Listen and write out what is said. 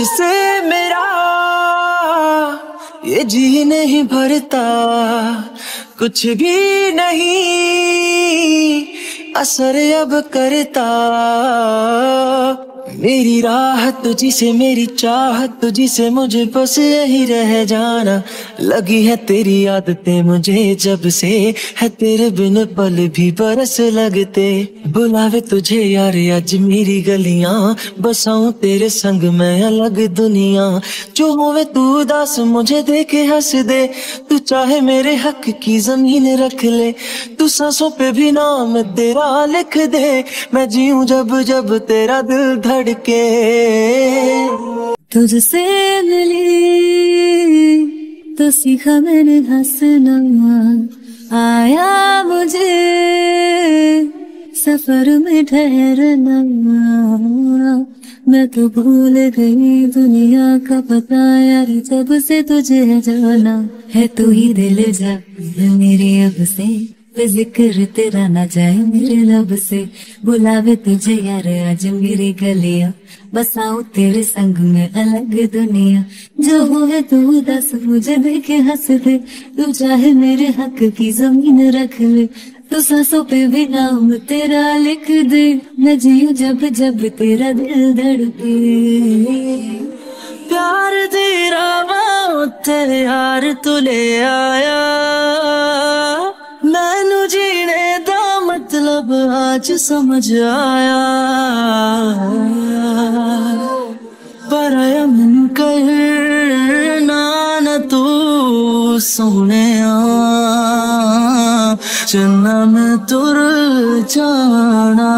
तुझसे मेरा ये जी नहीं भरता। कुछ भी नहीं असर अब करता। मेरी राह तुझी से मेरी चाह तुझी से मुझे बस यही रह जाना। लगी है तेरी आदतें मुझे जब से, है तेरे बिन पल भी बरस लगते। बुलावे तुझे यार, आज मेरी गलियाँ बसाऊं तेरे संग मैं अलग दुनिया। जो होवे तू उदास, मुझे देखे हंस दे। तू चाहे मेरे हक की ज़मीन रख ले। तू सांसों पे भी नाम तेरा लिख दे। मैं जीऊं जब जब तेरा दिल धड़के तुझसे मिली तो सीखा मैंने हंसना। आया मुझे सफ़र में ठहरना। मैं तो भूल गई दुनिया का पता यार, जब से तुझे जाना है तू ही दिल जा मेरे अब से। ज़िक्र तेरा ना जाए मेरे लब से। बुलावे तुझे यार, आज मेरी गलियाँ। बसाऊं तेरे संग में अलग दुनिया। जो हुए तू दस मुझे देखे हंस दे। तू चाहे मेरे हक की ज़मीन रख ले। तू सांसों पे भी नाम तेरा लिख दे। मैं जीऊं जब जब तेरा दिल धड़के। प्यार तेरा तेरे यार तू ले आया। आज समझ आया पर मन करना न तू सोने चन्ना में तुर जाना।